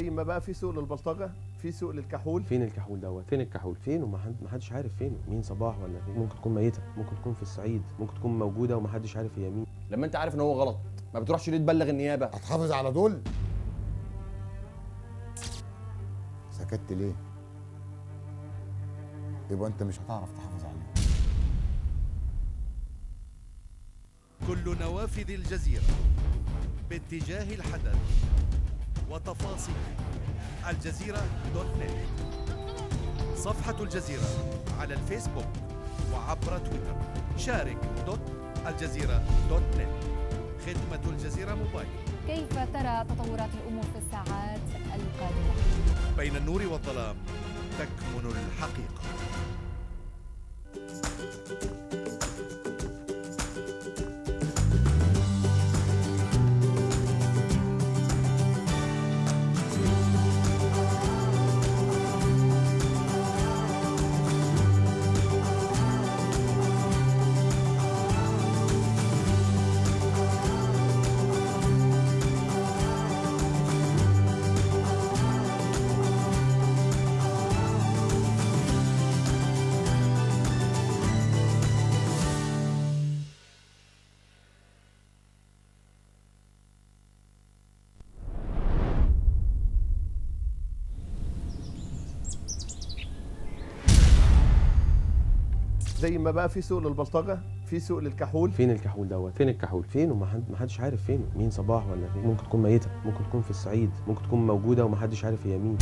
زي ما بقى في سوق للبلطجة في سوق للكحول. فين الكحول دوت؟ فين الكحول؟ فين؟ وما حد- ما حدش عارف فين. مين صباح ولا فين؟ ممكن تكون ميتة ممكن تكون في الصعيد ممكن تكون موجودة وما حدش عارف هي مين. لما انت عارف ان هو غلط ما بتروحش ليه تبلغ النيابة؟ هتحافظ على دول؟ سكت ليه؟ يبقى انت مش هتعرف تحافظ عليه. كل نوافذ الجزيرة باتجاه الحدث. وتفاصيل. الجزيرة دوت نت صفحة الجزيرة على الفيسبوك وعبر تويتر. شارك دوت الجزيرة دوت نت خدمة الجزيرة موبايل. كيف ترى تطورات الأمور في الساعات القادمة؟ بين النور والظلام تكمن الحقيقة. زي ما بقى في سوق للبلطجة في سوق للكحول. فين الكحول دوت؟ فين الكحول؟ فين؟ وما حد- ما حدش عارف فين. مين صباح ولا فين؟ ممكن تكون ميتة ممكن تكون في الصعيد ممكن تكون موجودة وما حدش عارف هي مين.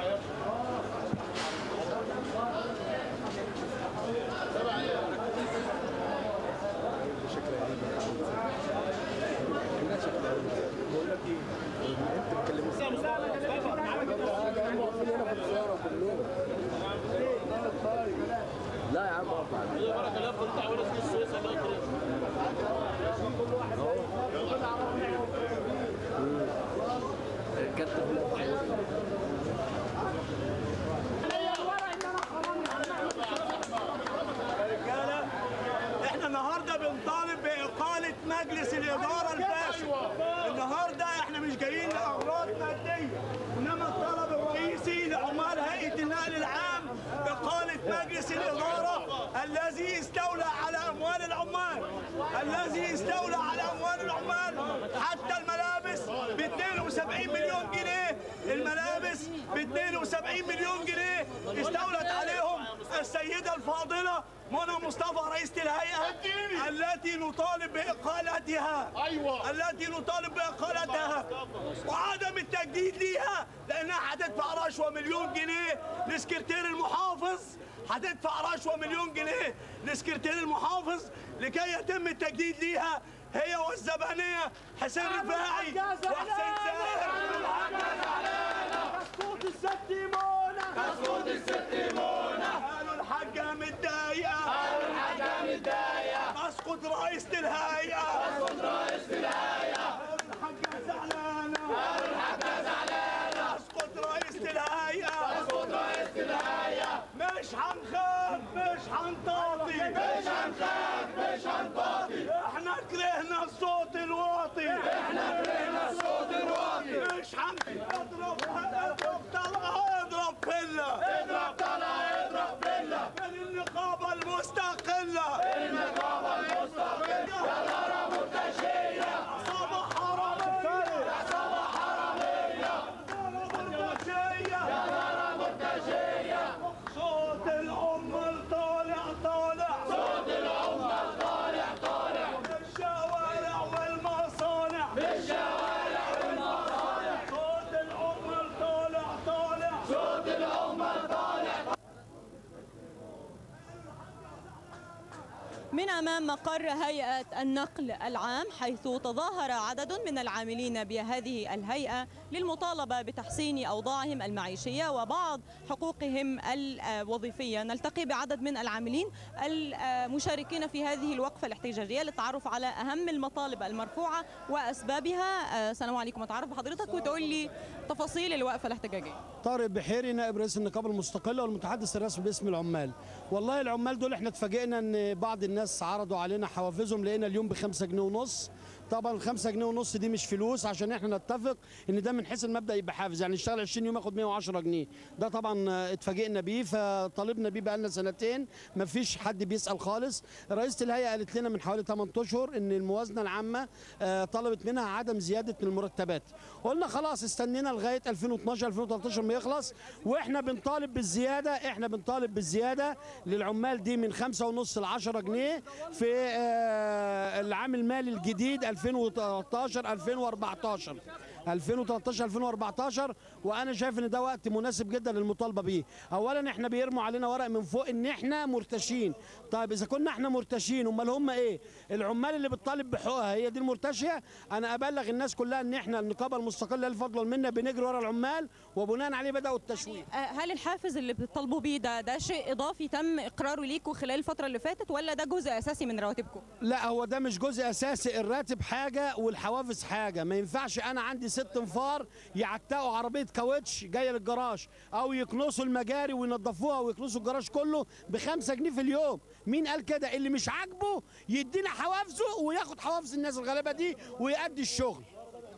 try up. الذي استولى على أموال العمال حتى الملابس ب 72 مليون جنيه. الملابس ب 72 مليون جنيه استولت عليهم السيدة الفاضلة منى مصطفى رئيسة الهيئة التي نطالب بإقالتها. أيوة. التي نطالب بإقالتها. وعدم التجديد ليها لأنها هتدفع رشوة مليون جنيه لسكرتير المحافظ. هتدفع رشوة مليون جنيه لسكرتير المحافظ لكي يتم التجديد ليها. هي والزبانية حسين رفاعي وحسين ساهر كسكوت الستيمونه كسكوت الستيمونه قالوا اسقط رئيسة الهيئه اسقط رئيسة الحاجة زعلانه قالوا الحاجة زعلانه اسقط رئيسة الهيئه اسقط رئيسة الهيئه مش هنخاف مش هنطاطي مش هنخاف مش هنطاطي إحنا كرهنا الصوت الواطي إحنا كرهنا الصوت الواطي مش هن اضرب مقر هيئة النقل العام حيث تظاهر عدد من العاملين بهذه الهيئة للمطالبة بتحسين أوضاعهم المعيشية وبعض حقوقهم الوظيفية. نلتقي بعدد من العاملين المشاركين في هذه الوقفة الاحتجاجية للتعرف على أهم المطالب المرفوعة وأسبابها. السلام عليكم. أتعرف بحضرتك وتقول لي تفاصيل الوقفة الاحتجاجية. طارق بحيري نائب رئيس النقابة المستقلة والمتحدث الرسمي باسم العمال. والله العمال دول إحنا اتفاجئنا إن بعض الناس عرضوا علينا حوافزهم لقينا اليوم بخمسة جنيه ونص. طبعا الخمسة جنيه ونص دي مش فلوس عشان إحنا نتفق إن ده من حيث المبدأ يبقى حافز. يعني اشتغل 20 يوم ياخد 110 جنيه. ده طبعا اتفاجئنا بيه فطالبنا بيه بقالنا سنتين. ما فيش حد بيسأل خالص. رئيسة الهيئة قالت لنا من حوالي 8 اشهر إن الموازنة العامة آه، طلبت منها عدم زيادة من المرتبات. قلنا خلاص استنينا لغاية 2012 2013 ما يخلص وإحنا بنطالب بالزيادة إحنا بنطالب بالزيادة للعمال دي من 5 ونص ل 10 جنيه في آه، العام المالي الجديد 2013 2014 2013 2014 وأنا شايف إن ده وقت مناسب جدا للمطالبة بيه. اولا إحنا بيرموا علينا ورق من فوق إن إحنا مرتشين. طيب إذا كنا إحنا مرتشين أمال هم إيه؟ العمال اللي بتطالب بحقوقها هي دي المرتشية؟ أنا أبلغ الناس كلها إن إحنا النقابة المستقلة الفضل منا بنجري ورا العمال وبناء عليه بدأوا التشويه. آه، هل الحافز اللي بتطالبوا بيه ده ده شيء إضافي تم إقراره ليكوا خلال الفترة اللي فاتت ولا ده جزء أساسي من رواتبكم؟ لا هو ده مش جزء أساسي. الراتب حاجة والحوافز حاجة. ما ينفعش أنا عندي ست انفار يعتقوا عربية كاوتش جاية للجراج أو يكنسوا المجاري وينظفوها ويكنسوا الجراج كله بخمسة جنيه في اليوم. مين قال كده؟ اللي مش عاجبه يدينا حوافزه وياخد حوافز الناس الغلابة دي ويأدي الشغل.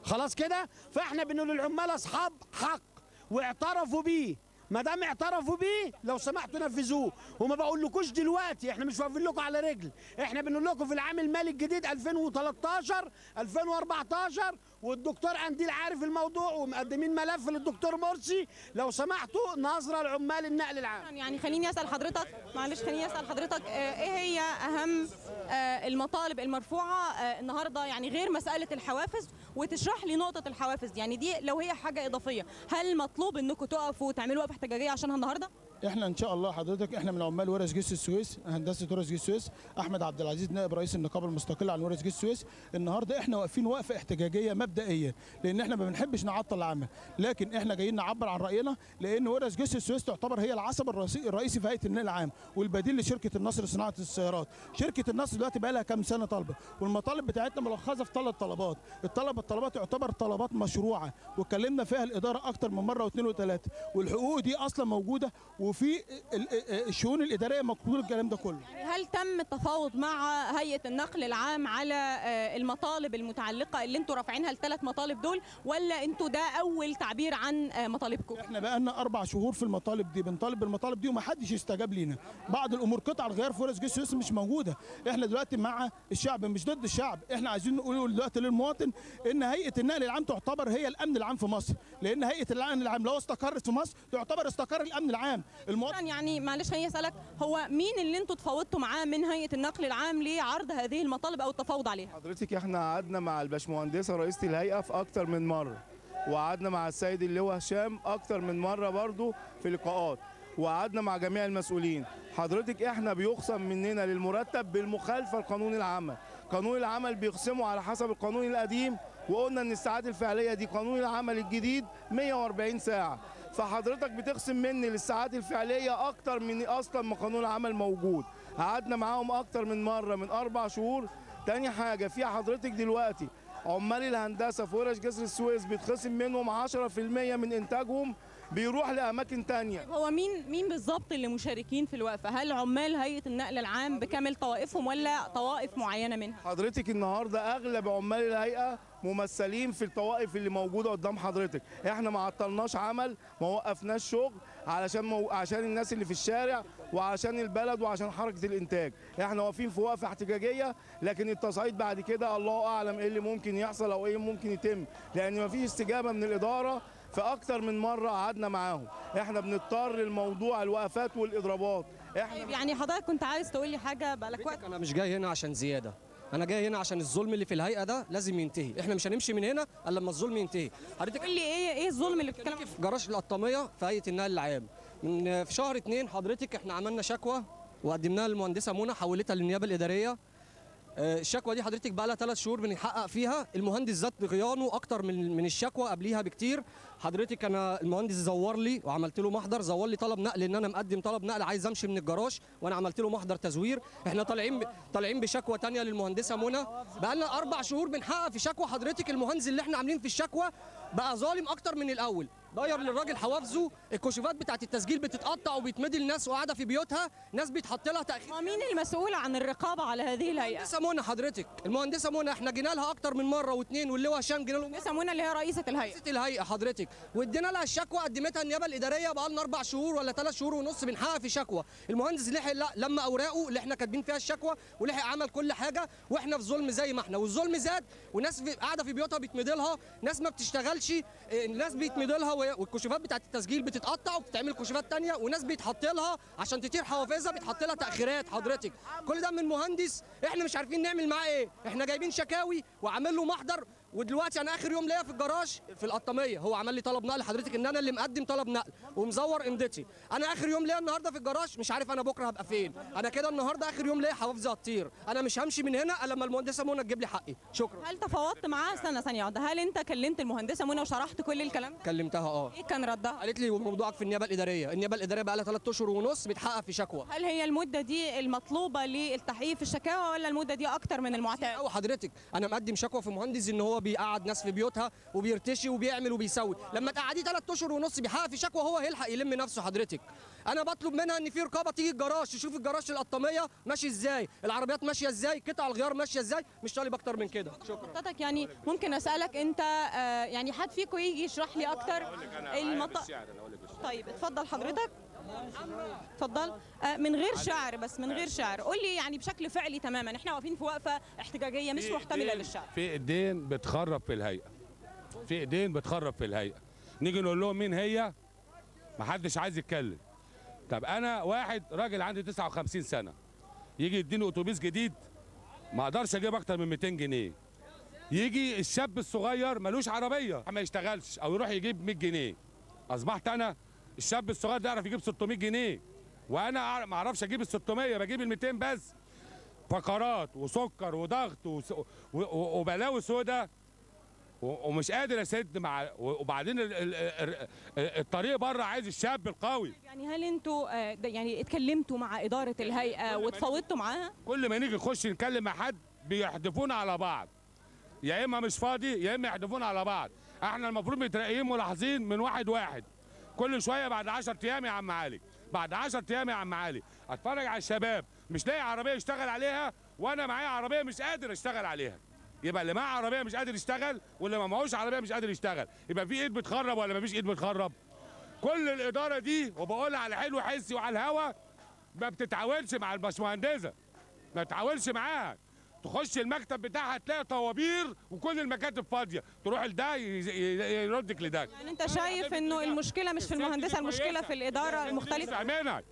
خلاص كده؟ فإحنا بنقول للعمال أصحاب حق واعترفوا بيه. ما دام اعترفوا بيه لو سمحتوا نفذوه. وما بقولكوش دلوقتي إحنا مش واقفين لكم على رجل. إحنا بنقول لكم في العام المالي الجديد 2013 2014 والدكتور قنديل عارف الموضوع ومقدمين ملف للدكتور مرسي لو سمحتوا نظره لعمال النقل العام. يعني خليني أسأل حضرتك معلش خليني أسأل حضرتك آه، إيه هي أهم آه، المطالب المرفوعة آه، النهارده يعني غير مسألة الحوافز؟ وتشرح لي نقطة الحوافز يعني دي لو هي حاجة إضافية هل مطلوب إنكم تقفوا وتعملوا وقفة احتجاجية عشانها النهارده؟ إحنا إن شاء الله حضرتك إحنا من عمال ورش جيش السويس هندسة ورش جيش السويس أحمد عبد العزيز نائب رئيس النقابة المستقلة عن ورش جيش السويس. النهارده إحنا واقفين وقفة احتجاجية مبدئية لأن إحنا ما بنحبش نعطل العمل. لكن إحنا جايين نعبر عن رأينا لأن ورش جيش السويس تعتبر هي العصب الرئيسي في هيئة النقل العام والبديل لشركة النصر لصناعه السيارات. شركة النصر دلوقتي بقى لها كام سنة طالبة والمطالب بتاعتنا ملخصة في ثلاث طلبات. الطلب الطلبات تعتبر طلبات مشروعة واتكلمنا فيها الإدارة أكتر من مرة واثنين وثلاثه والحقوق دي أصلا موجودة وفي ال- الشؤون الإدارية مكتوب الكلام ده كله. هل تم التفاوض مع هيئة النقل العام على آه، المطالب المتعلقة اللي أنتوا رافعينها الثلاث مطالب دول ولا أنتوا ده أول تعبير عن آه، مطالبكم؟ إحنا بقى لنا أربع شهور في المطالب دي بنطالب بالمطالب دي ومحدش استجاب لينا. بعض الأمور قطع الغيار ورش جيش السويس مش موجودة. إحنا دلوقتي مع الشعب مش ضد الشعب. إحنا عايزين نقول دلوقتي للمواطن إن هيئة النقل العام تعتبر هي الأمن العام في مصر. لأن هيئة النقل العام لو استقرت في مصر تعتبر استقر الأمن العام. المواطن يعني معلش خليني أسألك هو مين اللي أنتوا تفاوضتوا معاه من هيئة النقل العام لعرض هذه المطالب أو التفاوض عليها؟ حضرتك إحنا قعدنا مع الباشمهندسة رئيسة الهيئة في أكتر من مرة وقعدنا مع السيد اللي هو هشام أكتر من مرة برضو في لقاءات وقعدنا مع جميع المسؤولين. حضرتك إحنا بيخصم مننا للمرتب بالمخالفة لقانون العمل. قانون العمل بيقسمه على حسب القانون القديم وقلنا إن الساعات الفعلية دي قانون العمل الجديد 140 ساعة. فحضرتك بتخصم مني للساعات الفعلية أكتر من أصلا ما قانون العمل موجود. قعدنا معاهم أكتر من مرة من أربع شهور. تاني حاجة في حضرتك دلوقتي عمال الهندسة في ورش جسر السويس بيتخصم منهم 10% من إنتاجهم. بيروح لأماكن تانية. هو مين مين بالظبط اللي مشاركين في الوقفة؟ هل عمال هيئة النقل العام بكامل طوائفهم ولا طوائف معينة منها حضرتك النهارده أغلب عمال الهيئة ممثلين في الطوائف اللي موجودة قدام حضرتك. إحنا ما عطلناش عمل ما وقفناش شغل علشان مو... عشان الناس اللي في الشارع وعشان البلد وعشان حركة الإنتاج. إحنا واقفين في وقفة احتجاجية لكن التصعيد بعد كده الله أعلم إيه اللي ممكن يحصل أو إيه ممكن يتم. لأن ما فيش استجابة من الإدارة فاكتر من مرة قعدنا معاهم. إحنا بنضطر لموضوع الوقفات والإضرابات. إحنا يعني حضرتك كنت عايز تقول لي حاجة؟ بقالك وقت؟ أنا مش جاي هنا عشان زيادة. أنا جاي هنا عشان الظلم اللي في الهيئة ده لازم ينتهي. إحنا مش هنمشي من هنا إلا لما الظلم ينتهي. حضرتك قول لي إيه إيه الظلم اللي بتتكلم في جراج القطاميه في هيئة النقل العام. من في شهر اتنين حضرتك إحنا عملنا شكوى وقدمناها للمهندسة منى حولتها للنيابة الإدارية. الشكوى دي حضرتك بقى لها ثلاث شهور بنحقق فيها. المهندس ذات غيانه أكتر من من الشكوى قبليها بكتير. حضرتك أنا المهندس زور لي وعملت له محضر زور لي طلب نقل إن أنا مقدم طلب نقل عايز أمشي من الجراج وأنا عملت له محضر تزوير. إحنا طالعين. طالعين بشكوى تانية للمهندسة منى. بقى لنا أربع شهور بنحقق في شكوى حضرتك. المهندس اللي إحنا عاملين في الشكوى بقى ظالم أكتر من الأول. ضير للراجل حوافزه الكشوفات بتاعت التسجيل بتتقطع وبيتمدي الناس وقاعدة في بيوتها. ناس بيتحط لها تأخير. مين المسؤول عن الرقابة على هذه الهيئة؟ المهندسة منى حضرتك. المهندسة منى إحنا جينا لها أكتر من مرة واثنين واللواء هشام جينا له المهندسة منى اللي هي رئيسة الهيئة. رئيسة الهيئة حضرتك. وادينا لها الشكوى قدمتها النيابة الإدارية بقى لنا أربع شهور ولا ثلاث شهور ونص بنحقق في شكوى. المهندس لحق لا لما أوراقه اللي إحنا كاتبين فيها الشكوى ولحق عمل كل حاجة وإحنا في ظلم زي ما إحنا. والظلم زاد وناس قاعدة في بيوتها بيتمضي لها ناس ما بتشتغلش آه، ناس بيتمضي لها والكشوفات بتاعت التسجيل بتتقطع وبتتعمل كشوفات تانية وناس بيتحط لها عشان تطير حوافزها بيتحط لها تأخيرات حضرتك. كل ده من مهندس إحنا مش عارفين نعمل معاه إيه. إحنا جايبين شكاوي وعامل له محضر ودلوقتي أنا آخر يوم ليا في الجراج في القطاميه هو عمل لي طلب نقل حضرتك إن أنا اللي مقدم طلب نقل ومزور إمضتي. أنا آخر يوم ليا النهارده في الجراج مش عارف أنا بكرة هبقى فين. أنا كده النهارده آخر يوم ليا حوافزي هتطير أنا مش همشي من هنا إلا لما المهندسة منى تجيب لي حقي. شكرا. هل تفاوضت معاها؟ استنى ثانية واحدة. هل أنت كلمت المهندسة منى وشرحت كل الكلام؟ ده؟ كلمتها آه. إيه كان ردها؟ قالت لي موضوعك في النيابة الإدارية. النيابة الإدارية بقى لها 3 أشهر ونص بتحقق في شكوى. هل هي المدة دي المطلوبة للتحقيق في الشكاوى ولا المدة دي أكتر من المعتاد؟ أو حضرتك أنا مقدم شكوى في مهندس إن هو بيقعد ناس في بيوتها وبيرتشي وبيعمل وبيسوي. لما تقعديه ثلاث أشهر ونص بيحقق في شكوى هو هيلحق يلم نفسه حضرتك. أنا بطلب منها إن في رقابة تيجي الجراج تشوف الجراج القطاميه ماشي إزاي العربيات ماشية إزاي قطع الغيار ماشية إزاي. مش طالب أكتر من كده. شكرا. حضرتك يعني ممكن أسألك أنت آه، يعني حد فيكم يجي يشرح لي أكتر المط... طيب اتفضل حضرتك. اتفضل. آه، من غير شعر بس من غير شعر. قول لي يعني بشكل فعلي تماما إحنا واقفين في وقفة احتجاجية مش محتملة للشعر. في إيدين بتخرب في الهيئة. في إيدين بتخرب في الهيئة. نيجي نقول لهم مين هي؟ محدش عايز يتكلم. طب أنا واحد راجل عندي 59 سنة. يجي يديني أتوبيس جديد ما أقدرش أجيب أكتر من 200 جنيه. يجي الشاب الصغير ملوش عربية ما يشتغلش أو يروح يجيب 100 جنيه. أصبحت أنا الشاب الصغير ده يعرف يجيب 600 جنيه. وأنا ما أعرفش أجيب ال 600 بجيب ال 200 بس. فقرات وسكر وضغط وس- و- و- وبلاوي سودا. و- ومش قادر أسد مع وبعدين ال- ال- ال- الطريق بره عايز الشاب القوي. يعني هل أنتوا آه، يعني اتكلمتوا مع إدارة الهيئة وتفاوضتوا معاها؟ كل ما نيجي نخش نتكلم مع حد بيحدفونا على بعض. يا إما مش فاضي يا إما يحدفونا على بعض. إحنا المفروض مترقيين ملاحظين من واحد واحد. كل شوية بعد 10 أيام يا عم علي. بعد 10 أيام يا عم علي. أتفرج على الشباب. مش لاقي عربية يشتغل عليها وأنا معايا عربية مش قادر أشتغل عليها. يبقى اللي معاه عربية مش قادر يشتغل واللي ما معهوش عربية مش قادر يشتغل. يبقى في إيد بتخرب ولا ما فيش إيد بتخرب؟ كل الإدارة دي وبقولها على حلو حسي وعلى الهوا ما بتتعاونش مع الباشمهندسة. ما تتعاونش معاها. تخش المكتب بتاعها تلاقي طوابير وكل المكاتب فاضية. تروح لده يردك لده. يعني انت شايف إنه المشكلة مش في المهندسة المشكلة في الإدارة المختلفة.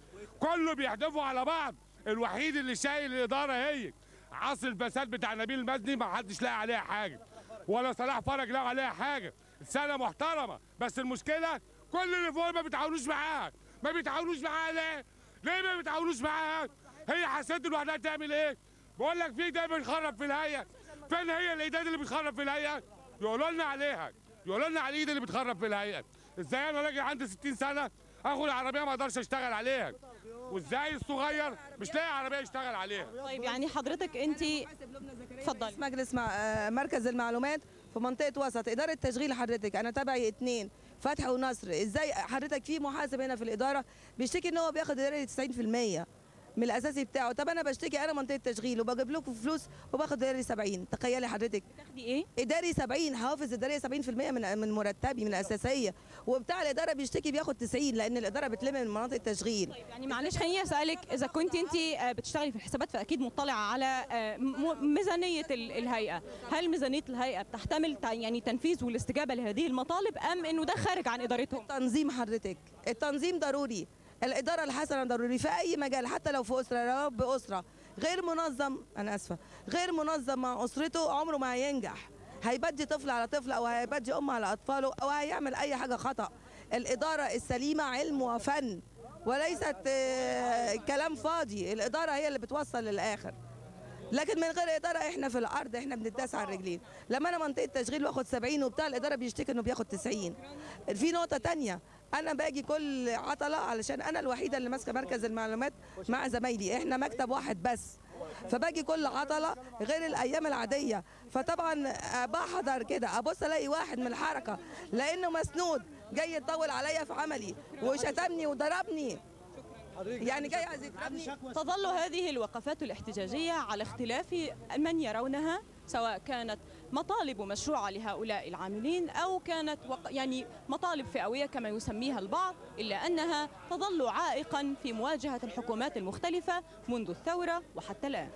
كله بيحدفوا على بعض. الوحيد اللي شايل الإدارة هي. عصر الفساد بتاع نبيل المزني ما حدش لاقي عليها حاجة. ولا صلاح فرج لاقي عليها حاجة. سنة محترمة. بس المشكلة كل اللي فوق ما بيتعاونوش معاها. ما بيتعاونوش معاها ليه؟ ليه ما بيتعاونوش معاها؟ هي حسيت لوحدها تعمل إيه؟ بقول لك في ده بنخرب في الهيئة. فين هي الايداد اللي بتخرب في الهيئة؟ يقولوا لنا عليها. يقولوا لنا على الايد اللي بتخرب في الهيئة. إزاي أنا راجل عندي 60 سنة اخد عربية ما أقدرش اشتغل عليها؟ وازاي الصغير مش لاقي عربية يشتغل عليها؟ طيب يعني حضرتك انت اتفضلي. مجلس مع آه، مركز المعلومات في منطقة وسط إدارة تشغيل حضرتك. أنا تبعي اتنين فتحي ونصر. إزاي حضرتك في محاسب هنا في الإدارة بيشتكي إن هو بياخد اداري 90% من الأساسي بتاعه. طب أنا بشتكي أنا منطقة تشغيل وبجيب لكم فلوس وباخد اداري 70 تخيلي حضرتك. تاخدي إيه؟ اداري 70 حافظ اداريه 70% من من مرتبي من الأساسية. وبتاع الإدارة بيشتكي بياخد 90 لأن الإدارة بتلم من مناطق التشغيل. يعني معلش خليني أسألك إذا كنت أنت آه، بتشتغلي في الحسابات فأكيد مطلعه على آه، ميزانية ال- الهيئة. هل ميزانية الهيئة بتحتمل يعني تنفيذ والاستجابة لهذه المطالب أم إنه ده خارج عن إدارتهم؟ التنظيم حضرتك. التنظيم ضروري. الإدارة الحسنة ضروري في أي مجال حتى لو في أسرة لو رب أسرة. غير منظم أنا آسفة. غير منظم مع أسرته عمره ما هينجح. هيبدي طفل على طفل أو هيبدي أم على أطفاله أو هيعمل أي حاجة خطأ. الإدارة السليمة علم وفن. وليست آه، كلام فاضي. الإدارة هي اللي بتوصل للآخر. لكن من غير إدارة إحنا في الأرض إحنا بنتداس على الرجلين. لما أنا منطقة تشغيل باخد 70 وبتاع الإدارة بيشتكي إنه بياخد 90 في نقطة تانية. أنا باجي كل عطلة علشان أنا الوحيدة اللي ماسكة مركز المعلومات مع زمايلي. إحنا مكتب واحد بس. فباجي كل عطلة غير الأيام العادية. فطبعا بحضر كده. أبص ألاقي واحد من الحركة لأنه مسنود. جاي يطول عليا في عملي وشتمني وضربني. يعني جاي عايز يضربني تظل هذه الوقفات الاحتجاجية على اختلاف من يرونها سواء كانت مطالب مشروعة لهؤلاء العاملين أو كانت وق... يعني مطالب فئوية كما يسميها البعض إلا أنها تظل عائقا في مواجهة الحكومات المختلفة منذ الثورة وحتى الآن.